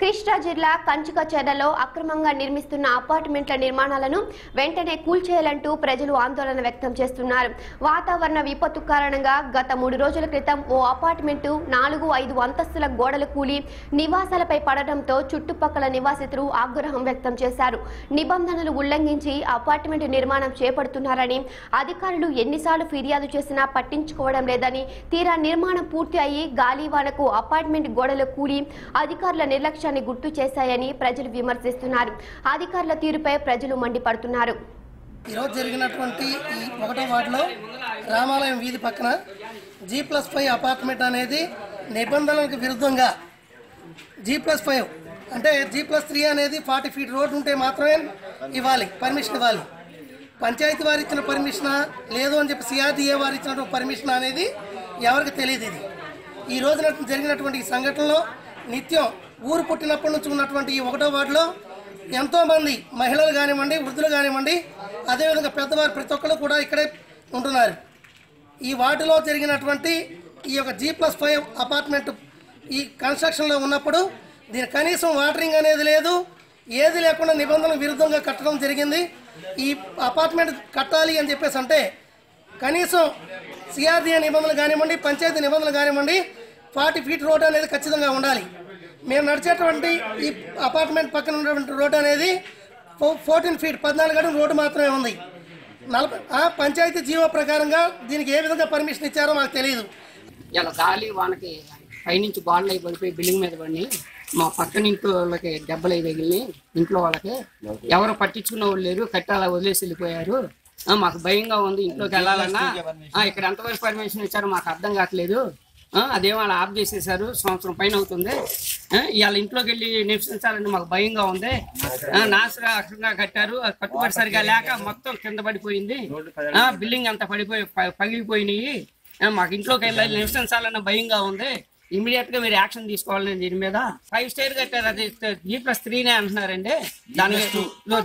కృష్ణా జిల్లా కంచికచెర్లలో అక్రమంగా నిర్మిస్తున్న అపార్ట్మెంట్ల నిర్మాణాలను వెంటనే కూల్చేయాలంటూ ప్రజలు ఆందోళన వ్యక్తం చేస్తున్నారు. వాతావరణ విపత్తు కారణంగా గత మూడు రోజుల క్రితం ఓ అపార్ట్మెంటు నాలుగు ఐదు అంతస్తుల గోడలు కూలి నివాసాలపై పడడంతో చుట్టుపక్కల నివాసితులు ఆగ్రహం వ్యక్తం చేశారు. నిబంధనలు ఉల్లంఘించి అపార్ట్మెంట్ నిర్మాణం చేపడుతున్నారని అధికారులు ఎన్నిసార్లు ఫిర్యాదు చేసినా పట్టించుకోవడం లేదని తీరా నిర్మాణం పూర్తి అయ్యి గాలివానకు అపార్ట్మెంట్ గోడలు కూలి అధికారుల నిర్లక్ష్యం నిర్లక్ష్యాన్ని గుర్తు చేశాయని ప్రజలు విమర్శిస్తున్నారు. అధికారుల తీరుపై ప్రజలు మండిపడుతున్నారు. ఈరోజు జరిగినటువంటి ఈ ఒకటో వార్డులో రామాలయం వీధి పక్కన జీ ప్లస్ ఫైవ్ అపార్ట్మెంట్ అనేది నిబంధనలకు విరుద్ధంగా జీ ప్లస్ ఫైవ్ అంటే జీ ప్లస్ త్రీ అనేది ఫార్టీ ఫీట్ రోడ్ ఉంటే మాత్రమే ఇవ్వాలి పర్మిషన్ ఇవ్వాలి. పంచాయతీ వారు ఇచ్చిన పర్మిషనా లేదు అని చెప్పి సిఆర్డీఏ వారు ఇచ్చినటువంటి పర్మిషన్ అనేది ఎవరికి తెలియదు ఇది. ఈ రోజున జరిగినటువంటి సంఘటనలో నిత్యం ఊరు పుట్టినప్పటి నుంచి ఉన్నటువంటి ఈ ఒకటో వార్డులో ఎంతోమంది మహిళలు కానివ్వండి వృద్ధులు కానివ్వండి అదేవిధంగా పెద్దవారు ప్రతి ఒక్కరు కూడా ఇక్కడే ఉంటున్నారు. ఈ వార్డులో జరిగినటువంటి ఈ యొక్క జీ ప్లస్ ఫైవ్ అపార్ట్మెంట్ ఈ కన్స్ట్రక్షన్లో ఉన్నప్పుడు దీని కనీసం వాటరింగ్ అనేది లేదు ఏది లేకుండా నిబంధనల విరుద్ధంగా కట్టడం జరిగింది. ఈ అపార్ట్మెంట్ కట్టాలి అని చెప్పేసి అంటే కనీసం సిఆర్డీఏ నిబంధనలు కానివ్వండి పంచాయతీ నిబంధనలు కానివ్వండి ఫార్టీ ఫీట్ రోడ్ అనేది ఖచ్చితంగా ఉండాలి. మేము నడిచేటువంటి ఈ అపార్ట్మెంట్ పక్కన ఉన్నటువంటి రోడ్ అనేది ఫోర్టీన్ ఫీట్ పద్నాలుగు అడుగుల రోడ్డు మాత్రమే ఉంది. నలభై ఆ పంచాయతీ జీవో ప్రకారంగా దీనికి ఏ విధంగా పర్మిషన్ ఇచ్చారో మాకు తెలియదు ఇలా గాలి వానకి పైనుంచి బాండ్లు అయి పడిపోయి బిల్డింగ్ మీద పడి మా పక్కన ఇంట్లో వాళ్ళకి దెబ్బలు అయి ఇంట్లో వాళ్ళకి ఎవరు పట్టించుకున్న వాళ్ళు లేరు కట్టాల వదిలేసి వెళ్ళిపోయారు. ఆ, మాకు భయంగా ఉంది. ఇంట్లోకి వెళ్ళాలన్నా. ఆ, ఇక్కడ ఎంతవరకు పర్మిషన్ ఇచ్చారో మాకు అర్థం కావట్లేదు. అదేమో అలా ఆఫ్ చేసేసారు సంవత్సరం పైన అవుతుంది. ఇవాళ ఇంట్లోకి వెళ్ళి నివసించాలని మాకు భయంగా ఉంది. ఆ, అక్షరంగా కట్టారు. కట్టుబడి సరిగా లేక మొత్తం కింద పడిపోయింది. ఆ, బిల్డింగ్ అంతా పడిపోయి పగిలిపోయినాయి. మాకు ఇంట్లోకి వెళ్ళి నివసించాలన్న భయంగా ఉంది. ఇమీడియట్గా మీరు యాక్షన్ తీసుకోవాలని దీని మీద ఫైవ్ స్టైర్ కట్టారు. అది జీ ప్లస్ త్రీనే అంటున్నారండి. దాని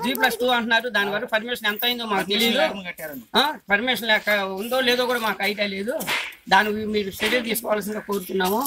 జీ ప్లస్ టూ అంటున్నారు. దాని వరకు పర్మిషన్ ఎంత అయిందో మాకు తెలియదు పర్మిషన్ లేక ఉందో లేదో కూడా మాకు ఐడియా లేదు. దాని మీరు చర్య తీసుకోవాల్సిందిగా కోరుతున్నాము.